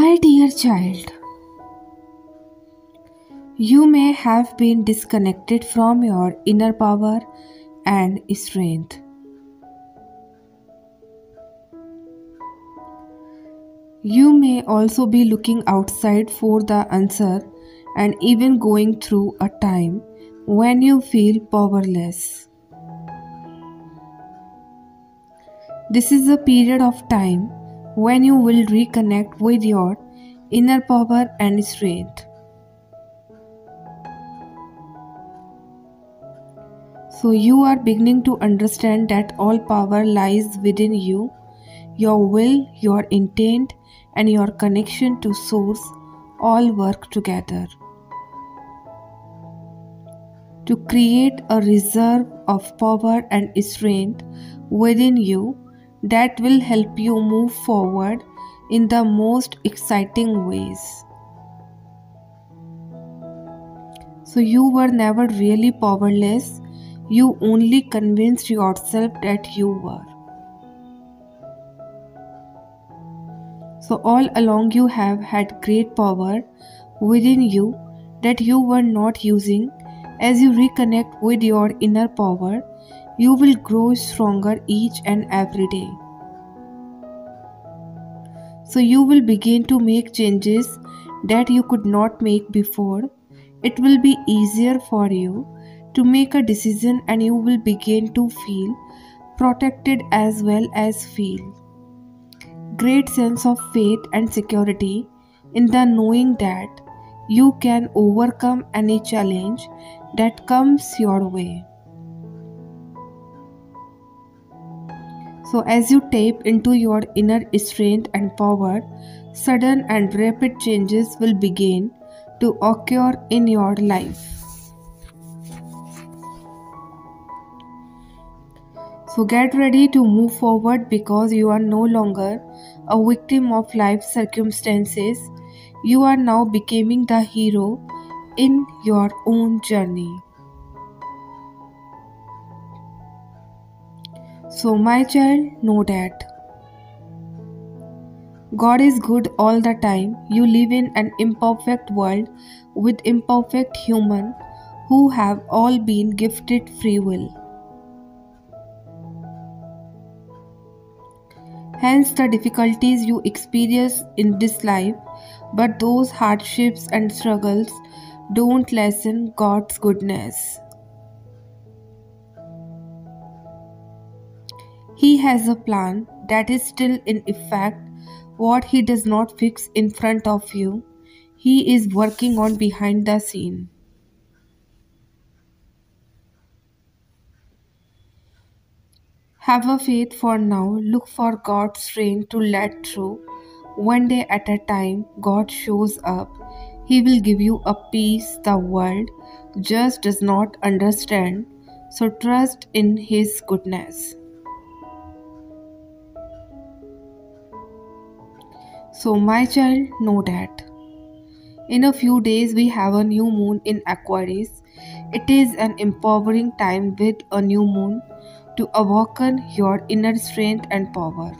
My dear child, you may have been disconnected from your inner power and strength. You may also be looking outside for the answer and even going through a time when you feel powerless. This is a period of time when you will reconnect with your inner power and strength. So, you are beginning to understand that all power lies within you. Your will, your intent, and your connection to Source all work together to create a reserve of power and strength within you that will help you move forward in the most exciting ways. So, you were never really powerless, you only convinced yourself that you were. So, all along, you have had great power within you that you were not using. As you reconnect with your inner power, you will grow stronger each and every day. So, you will begin to make changes that you could not make before. It will be easier for you to make a decision, and you will begin to feel protected as well as feel great sense of faith and security in the knowing that you can overcome any challenge that comes your way. So, as you tap into your inner strength and power, sudden and rapid changes will begin to occur in your life. So get ready to move forward because you are no longer a victim of life circumstances. You are now becoming the hero in your own journey. So, my child, know that God is good all the time. You live in an imperfect world with imperfect human who have all been gifted free will. Hence, the difficulties you experience in this life, but those hardships and struggles don't lessen God's goodness. He has a plan that is still in effect. What He does not fix in front of you, He is working on behind the scene. Have a faith for now. Look for God's strength to let through. One day at a time, God shows up. He will give you a peace the world just does not understand. So trust in His goodness. So, my child, know that. In a few days, we have a new moon in Aquarius. It is an empowering time with a new moon to awaken your inner strength and power.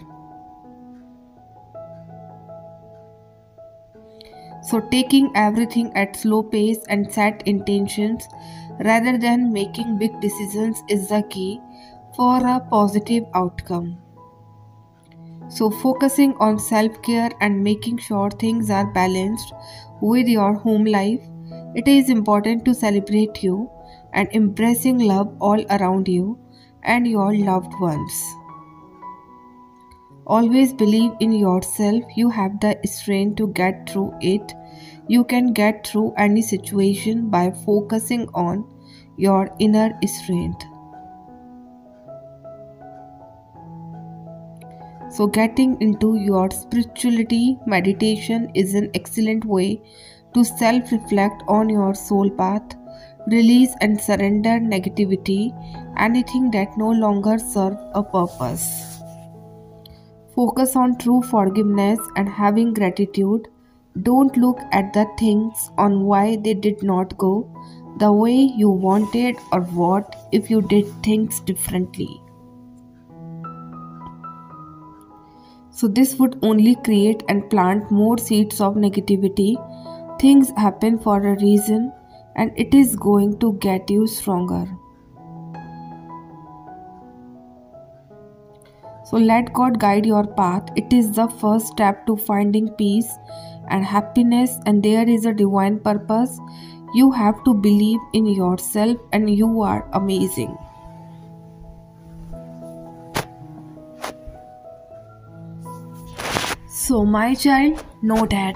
So, taking everything at slow pace and set intentions rather than making big decisions is the key for a positive outcome. So, focusing on self care and making sure things are balanced with your home life, it is important to celebrate you and embracing love all around you and your loved ones. Always believe in yourself. You have the strength to get through it. You can get through any situation by focusing on your inner strength. So, getting into your spirituality meditation is an excellent way to self reflect on your soul path release and surrender negativity, anything that no longer serves a purpose. Focus on true forgiveness and having gratitude. Don't look at the things on why they did not go the way you wanted or what if you did things differently. So, this would only create and plant more seeds of negativity. Things happen for a reason, and it is going to get you stronger. So, let God guide your path. It is the first step to finding peace and happiness, and there is a divine purpose. You have to believe in yourself, and you are amazing. So, my child, know that.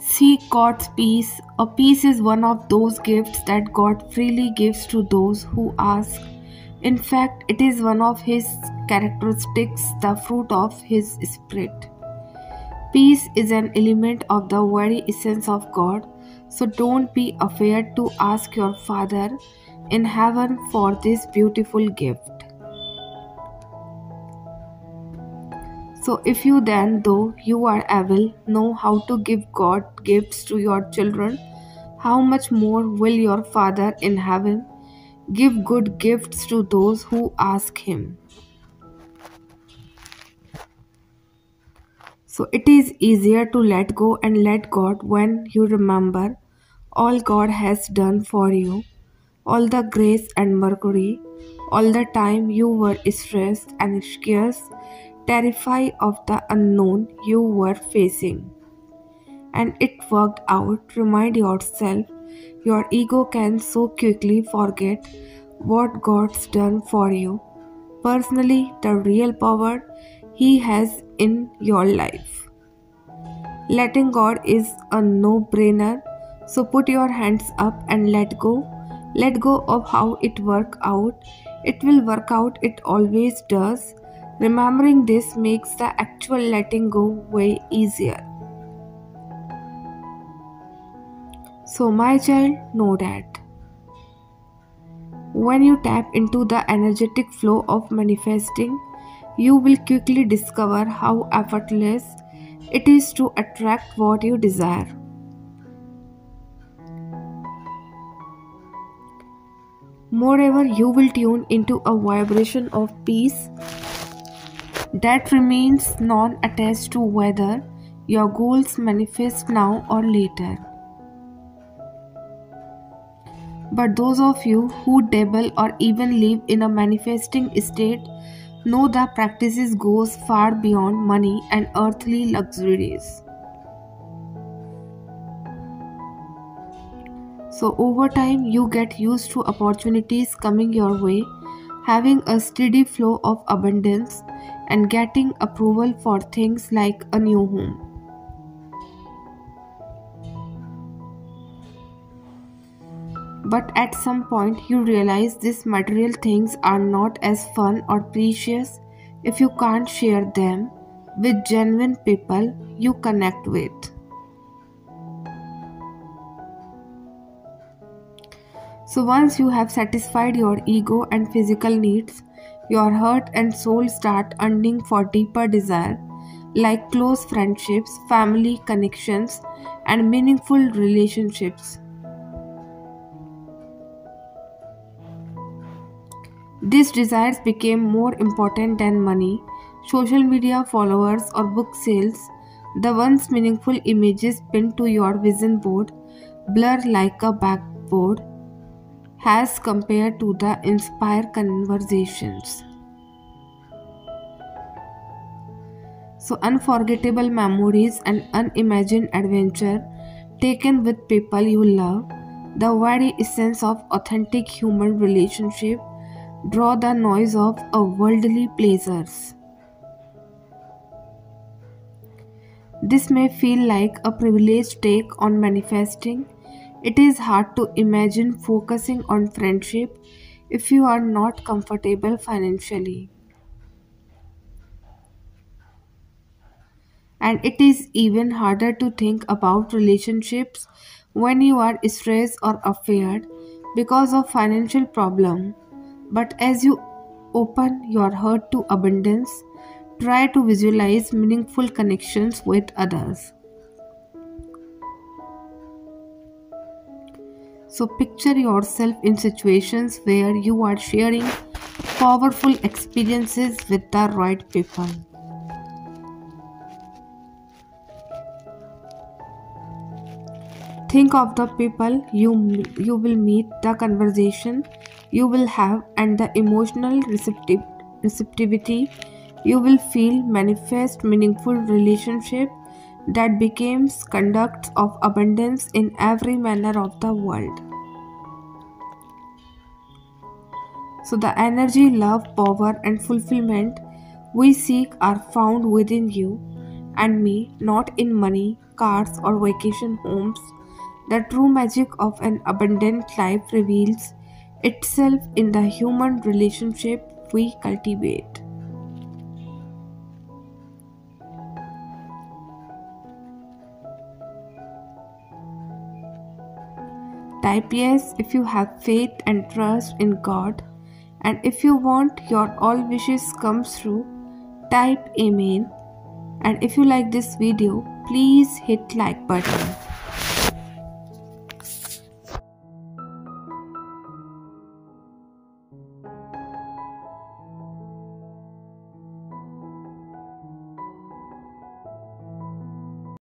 Seek God's peace. A peace is one of those gifts that God freely gives to those who ask. In fact, it is one of His characteristics, the fruit of His Spirit. Peace is an element of the very essence of God, so don't be afraid to ask your Father in heaven for this beautiful gift. So, if you then, though you are able, know how to give God gifts to your children, how much more will your Father in heaven give good gifts to those who ask Him? So, it is easier to let go and let God when you remember all God has done for you, all the grace and mercy, all the time you were stressed and scarce terrified of the unknown you were facing. And it worked out. Remind yourself your ego can so quickly forget what God's done for you. Personally, the real power He has in your life. Letting God is a no brainer, so put your hands up and let go. Let go of how it work out. It will work out, it always does. Remembering this makes the actual letting go way easier. So, my child, know that. When you tap into the energetic flow of manifesting, you will quickly discover how effortless it is to attract what you desire. Moreover, you will tune into a vibration of peace that remains non attached to whether your goals manifest now or later. But those of you who dabble or even live in a manifesting state know that practices goes far beyond money and earthly luxuries. So over time you get used to opportunities coming your way, having a steady flow of abundance and getting approval for things like a new home. But at some point, you realize these material things are not as fun or precious if you can't share them with genuine people you connect with. So, once you have satisfied your ego and physical needs, your heart and soul start yearning for deeper desire like close friendships, family connections, and meaningful relationships. These desires became more important than money, social media followers, or book sales. The once meaningful images pinned to your vision board blur like a backboard as compared to the inspired conversations. So, unforgettable memories and unimagined adventure taken with people you love, the very essence of authentic human relationship, draw the noise of a worldly pleasures. This may feel like a privileged take on manifesting, it is hard to imagine focusing on friendship if you are not comfortable financially. And it is even harder to think about relationships when you are stressed or afraid because of financial problem. But as you open your heart to abundance, try to visualize meaningful connections with others. So, picture yourself in situations where you are sharing powerful experiences with the right people. Think of the people you you will meet, the conversation you will have, and the emotional receptive, receptivity you will feel manifest meaningful relationship that becomes conducts of abundance in every manner of the world. So, the energy, love, power, and fulfillment we seek are found within you and me, not in money, cars, or vacation homes. The true magic of an abundant life reveals itself in the human relationship we cultivate. Type yes if you have faith and trust in God and if you want your all wishes comes true type amen. And if you like this video please hit like button